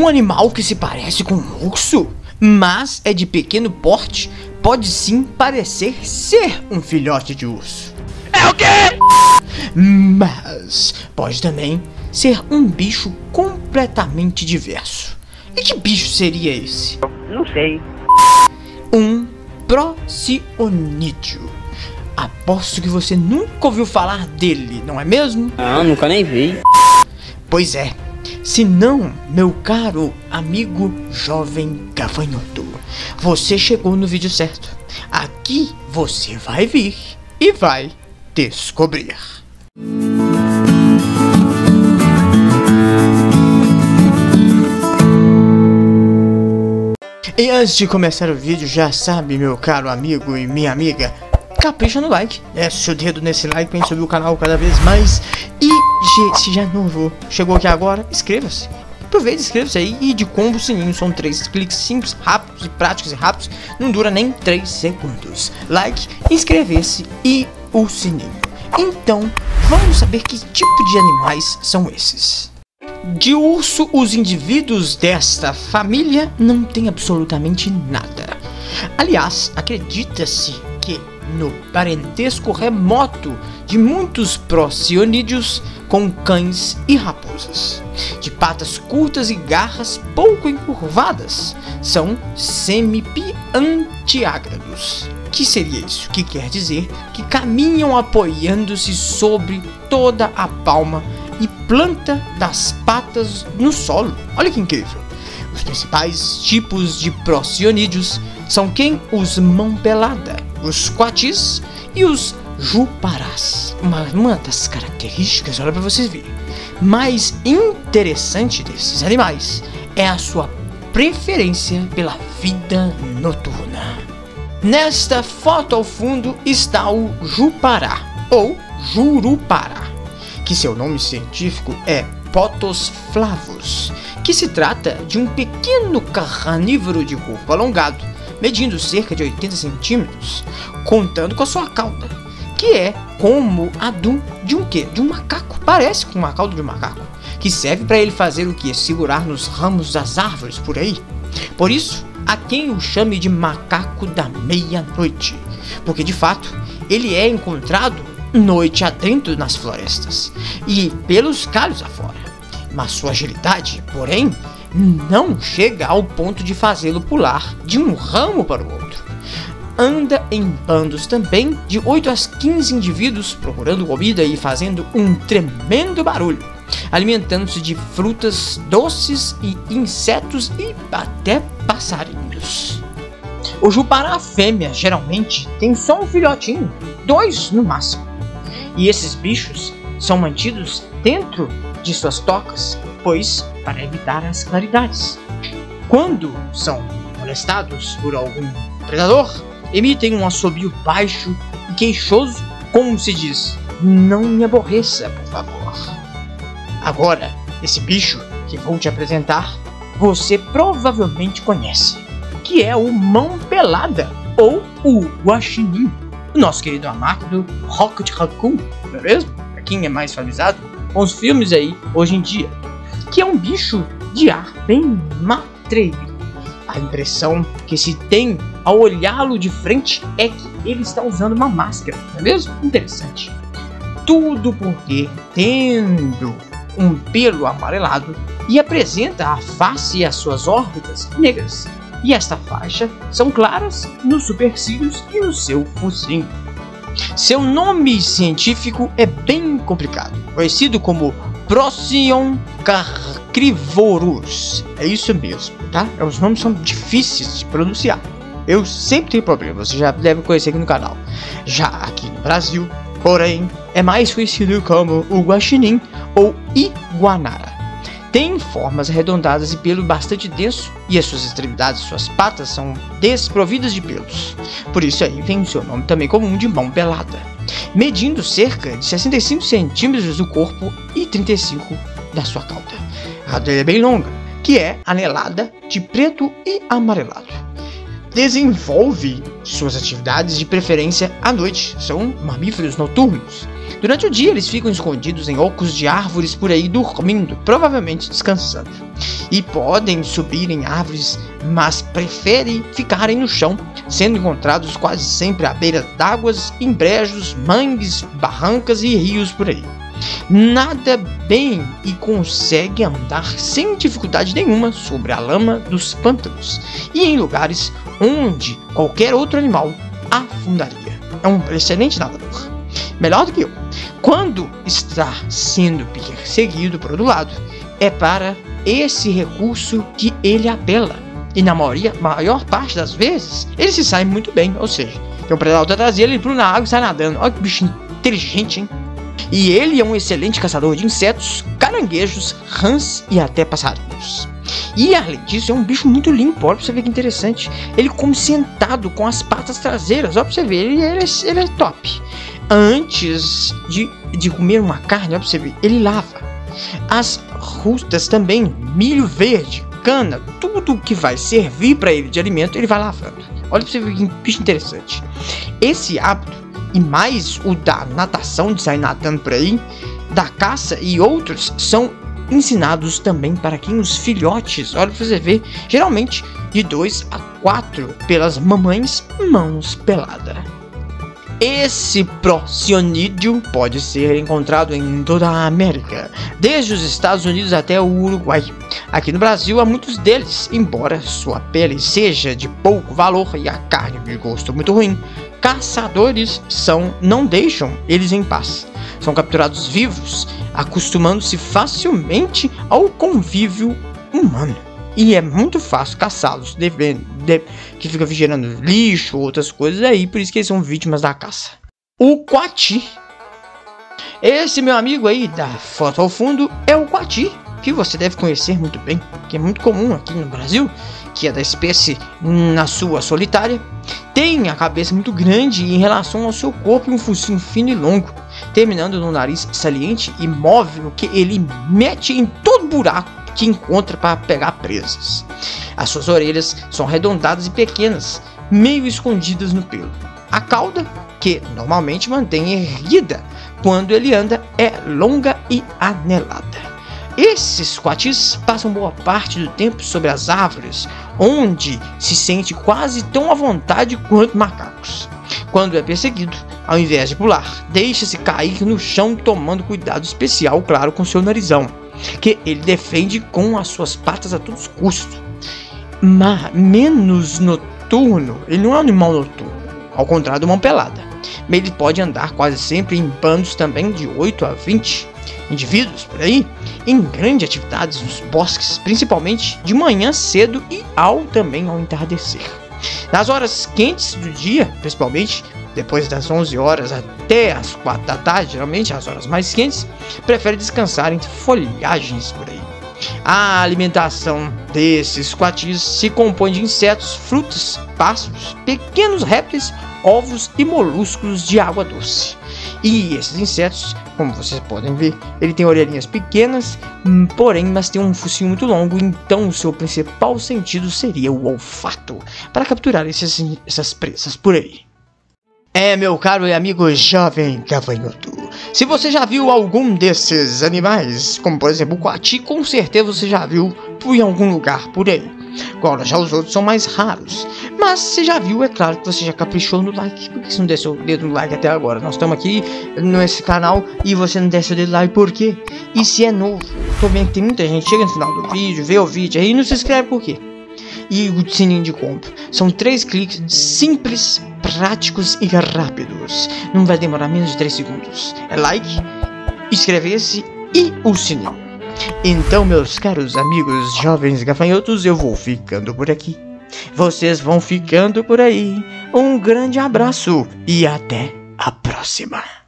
Um animal que se parece com um urso, mas é de pequeno porte, pode sim parecer ser um filhote de urso. É o quê? Mas pode também ser um bicho completamente diverso. E que bicho seria esse? Não sei. Um procionídeo. Aposto que você nunca ouviu falar dele, não é mesmo? Ah, nunca nem vi. Pois é. Se não, meu caro amigo jovem gafanhoto, você chegou no vídeo certo. Aqui você vai vir e vai descobrir. E antes de começar o vídeo, já sabe, meu caro amigo e minha amiga, capricha no like, desce o dedo nesse like pra gente subir o canal cada vez mais. E se já é novo, chegou aqui agora, inscreva-se. Aproveita, inscreva-se aí e de combo sininho. São três cliques simples, rápidos e práticos e rápidos. Não dura nem 3 segundos. Like, inscrever-se e o sininho. Então, vamos saber que tipo de animais são esses. De urso, os indivíduos desta família não têm absolutamente nada. Aliás, acredita-se no parentesco remoto de muitos procionídeos com cães e raposas. De patas curtas e garras pouco encurvadas, são semipiantiágrados. Que seria isso? Que quer dizer que caminham apoiando-se sobre toda a palma e planta das patas no solo. Olha que incrível! Os principais tipos de procionídeos são quem? Os mão pelada, os coatis e os juparás. Uma, uma das características, olha para vocês verem, mais interessante desses animais é a sua preferência pela vida noturna. Nesta foto ao fundo está o jupará ou jurupara que seu nome científico é Potos flavus, que se trata de um pequeno carnívoro de corpo alongado, medindo cerca de 80 centímetros, contando com a sua cauda, que é como a do, de um quê? De um macaco, parece com uma cauda de um macaco, que serve para ele fazer o que? Segurar nos ramos das árvores por aí. Por isso, há quem o chame de macaco da meia-noite, porque de fato ele é encontrado noite adentro nas florestas e pelos galhos afora. Mas sua agilidade, porém, não chega ao ponto de fazê-lo pular de um ramo para o outro. Anda em bandos também de 8 a 15 indivíduos procurando comida e fazendo um tremendo barulho, alimentando-se de frutas doces e insetos e até passarinhos. O jupará fêmea geralmente tem só um filhotinho, dois no máximo e esses bichos são mantidos dentro de suas tocas, pois para evitar as claridades. Quando são molestados por algum predador, emitem um assobio baixo e queixoso, como se diz: Não me aborreça, por favor. Agora, esse bicho que vou te apresentar, você provavelmente conhece, que é o mão pelada ou o guaxinim o nosso querido amado Rocket Raccoon, não é mesmo? Pra quem é mais familiarizado com os filmes aí hoje em dia, que é um bicho de ar bem matreiro. A impressão que se tem ao olhá-lo de frente é que ele está usando uma máscara, não é mesmo? Interessante. Tudo porque, tendo um pelo amarelado, e apresenta a face e as suas órbitas negras, e esta faixa são claras nos supercílios e no seu focinho. Seu nome científico é bem complicado, conhecido como Procyon carcrivorus. É isso mesmo, tá? Os nomes são difíceis de pronunciar. Eu sempre tenho problema, você já deve conhecer aqui no canal. Já aqui no Brasil, porém, é mais conhecido como o guaxinim ou iguanara. Tem formas arredondadas e pelo bastante denso, e as suas extremidades, suas patas, são desprovidas de pelos. Por isso aí vem o seu nome também comum de mão pelada. Medindo cerca de 65 centímetros do corpo e 35 da sua cauda. A dele é bem longa, que é anelada de preto e amarelado. Desenvolve suas atividades de preferência à noite, são mamíferos noturnos Durante o dia, eles ficam escondidos em ocos de árvores por aí dormindo, provavelmente descansando. E podem subir em árvores, mas preferem ficarem no chão, sendo encontrados quase sempre à beira d'águas, em brejos, mangues, barrancas e rios por aí. Nada bem e consegue andar sem dificuldade nenhuma sobre a lama dos pântanos e em lugares onde qualquer outro animal afundaria. É um excelente nadador. Melhor do que eu. Quando está sendo perseguido por outro lado, é para esse recurso que ele apela. E na maioria, maior parte das vezes, ele se sai muito bem. Ou seja, tem um predador atrás dele, ele pula na água e sai nadando. Olha que bicho inteligente, hein? E ele é um excelente caçador de insetos, caranguejos, rãs e até passarinhos. E além disso, é um bicho muito limpo. Olha pra você ver que interessante. Ele come sentado com as patas traseiras. Olha pra você ver, ele, ele, é, ele é top. Antes de, de comer uma carne, ver, ele lava. As rustas também, milho verde, cana, tudo que vai servir para ele de alimento, ele vai lavando. Olha pra você ver que bicho interessante. Esse hábito, e mais o da natação, de sair nadando por aí, da caça e outros, são ensinados também para quem os filhotes, olha pra você ver, geralmente de 2 a 4 pelas mamães mãos pelada. Esse procionídeo pode ser encontrado em toda a América, desde os Estados Unidos até o Uruguai. Aqui no Brasil há muitos deles, embora sua pele seja de pouco valor e a carne de gosto muito ruim. Caçadores são não deixam eles em paz. São capturados vivos, acostumando-se facilmente ao convívio humano. E é muito fácil caçá-los, que fica vigiando lixo, outras coisas aí, por isso que eles são vítimas da caça. O Quati. Esse meu amigo aí da foto ao fundo é o Quati, que você deve conhecer muito bem, que é muito comum aqui no Brasil, que é da espécie na sua solitária. Tem a cabeça muito grande em relação ao seu corpo e um focinho fino e longo, terminando no nariz saliente e móvel que ele mete em todo buraco que encontra para pegar presas. As suas orelhas são arredondadas e pequenas, meio escondidas no pelo. A cauda, que normalmente mantém erguida quando ele anda, é longa e anelada. Esses coatis passam boa parte do tempo sobre as árvores, onde se sente quase tão à vontade quanto macacos. Quando é perseguido, ao invés de pular, deixa-se cair no chão tomando cuidado especial, claro, com seu narizão que ele defende com as suas patas a todos custos. Mas menos noturno, ele não é um animal noturno, ao contrário do mão pelada. Mas ele pode andar quase sempre em bandos também de 8 a 20 indivíduos por aí, em grandes atividades nos bosques, principalmente de manhã cedo e ao também ao entardecer. Nas horas quentes do dia, principalmente, depois das 11 horas até as 4 da tarde, geralmente as horas mais quentes, prefere descansar entre folhagens por aí. A alimentação desses coatis se compõe de insetos, frutas, pássaros, pequenos répteis, ovos e moluscos de água doce. E esses insetos, como vocês podem ver, ele tem orelhinhas pequenas, hum, porém, mas tem um focinho muito longo, então o seu principal sentido seria o olfato para capturar esses, essas presas por aí. É, meu caro e amigo jovem gafanhoto. Se você já viu algum desses animais, como por exemplo o coati, com certeza você já viu em algum lugar por aí. Agora, já os outros são mais raros. Mas se já viu, é claro que você já caprichou no like. Por que você não desceu o dedo no like até agora? Nós estamos aqui nesse canal e você não desce o dedo no like por quê? E se é novo? Tô vendo que tem muita gente chega no final do vídeo, vê o vídeo aí e não se inscreve por quê? E o sininho de compra. São três cliques simples, práticos e rápidos. Não vai demorar menos de 3 segundos. É like, inscrever-se e o sininho. Então, meus caros amigos jovens gafanhotos, eu vou ficando por aqui. Vocês vão ficando por aí. Um grande abraço e até a próxima.